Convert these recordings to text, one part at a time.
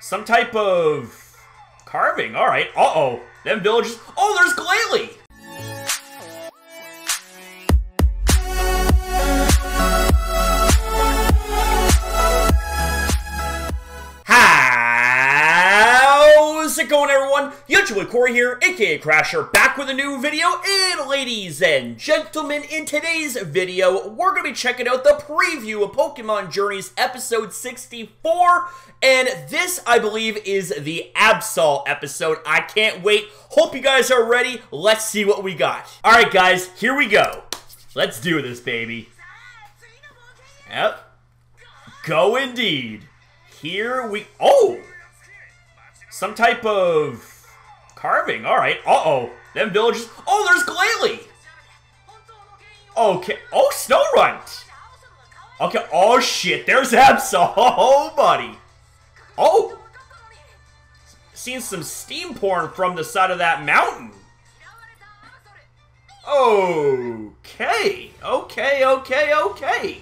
Some type of carving. All right. Uh-oh. Them villagers. Oh, there's Glalie. Everyone? Usually Corey here, aka Crasher, back with a new video. And ladies and gentlemen, in today's video, we're going to be checking out the preview of Pokemon Journeys episode 64. And this, I believe, is the Absol episode. I can't wait. Hope you guys are ready. Let's see what we got. All right, guys, here we go. Let's do this, baby. Yep. Go indeed. Here we... Oh! Some type of carving. All right. Uh-oh. Them villagers... Oh, there's Glalie! Okay. Oh, Snorunt! Okay. Oh, shit. There's Absol. Oh, buddy. Oh! Seen some steam pouring from the side of that mountain. Okay. Okay, okay, okay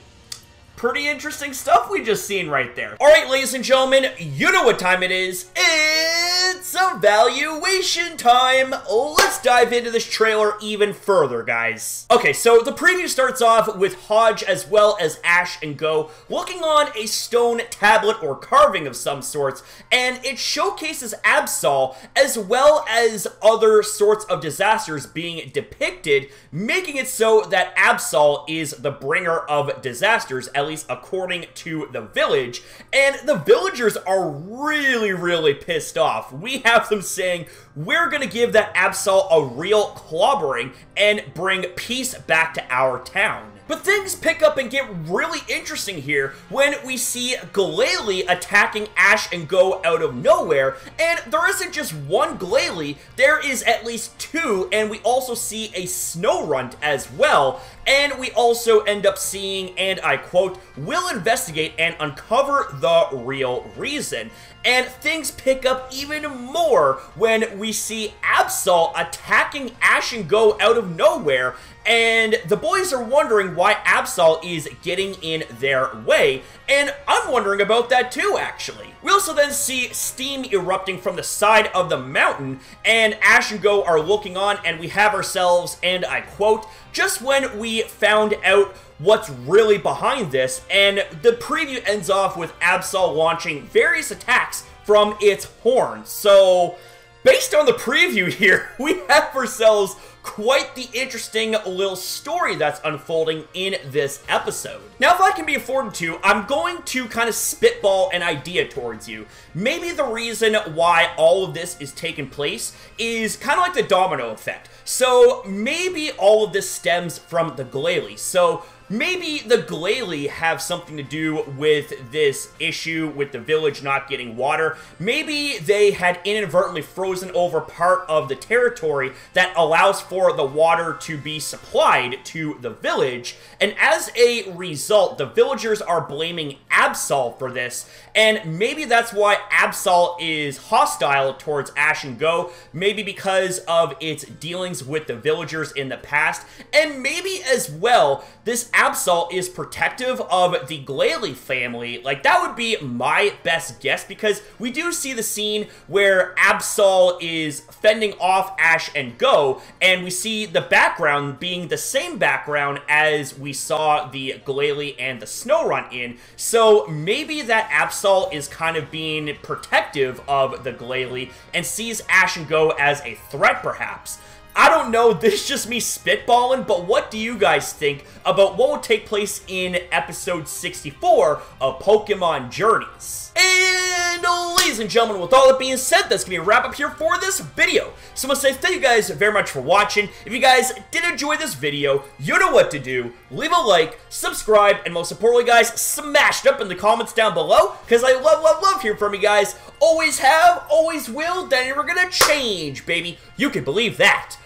pretty interesting stuff we just seen right there. All right, ladies and gentlemen, you know what time it is. It's evaluation time. Let's dive into this trailer even further, guys. Okay, so the preview starts off with Hodge as well as Ash and Goh looking on a stone tablet or carving of some sorts, and it showcases Absol as well as other sorts of disasters being depicted, making it so that Absol is the bringer of disasters, at least according to the village. And the villagers are really, really pissed off. We have them saying, we're going to give that Absol a real clobbering and bring peace back to our town. But things pick up and get really interesting here when we see Glalie attacking Ash and Goh out of nowhere, and there isn't just one Glalie, there is at least two, and we also see a Snorunt as well, and we also end up seeing, and I quote, will investigate and uncover the real reason. And things pick up even more when we see Absol attacking Ash and Goh out of nowhere, and the boys are wondering why Absol is getting in their way, and I'm wondering about that too, actually. We also then see steam erupting from the side of the mountain, and Ash and Goh are looking on, and we have ourselves, and I quote, just when we found out what's really behind this, and the preview ends off with Absol launching various attacks from its horns. So, based on the preview here, we have ourselves quite the interesting little story that's unfolding in this episode. Now, if I can be afforded to, I'm going to kind of spitball an idea towards you. Maybe the reason why all of this is taking place is kind of like the domino effect. So maybe all of this stems from the Glalie. So Maybe the Glalie have something to do with this issue with the village not getting water. Maybe they had inadvertently frozen over part of the territory that allows for the water to be supplied to the village. And as a result, the villagers are blaming Absol for this. And maybe that's why Absol is hostile towards Ash and Goh. Maybe because of its dealings with the villagers in the past. And maybe as well, this Absol is protective of the Glalie family. Like, that would be my best guess because we do see the scene where Absol is fending off Ash and Goh, and we see the background being the same background as we saw the Glalie and the Snorunt in. So maybe that Absol is kind of being protective of the Glalie and sees Ash and Goh as a threat, perhaps. I don't know, this is just me spitballing, but what do you guys think about what will take place in episode 64 of Pokemon Journeys? And Oh, ladies and gentlemen, with all that being said, that's going to be a wrap up here for this video. So I must say thank you guys very much for watching. If you guys did enjoy this video, you know what to do. Leave a like, subscribe, and most importantly, guys, smash it up in the comments down below, because I love, love, love hearing from you guys. Always have, always will, then you're going to change, baby. You can believe that.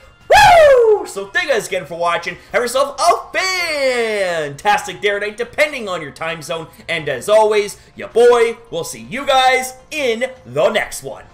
So thank you guys again for watching. Have yourself a fantastic day or night, depending on your time zone. And as always, your boy will see you guys in the next one.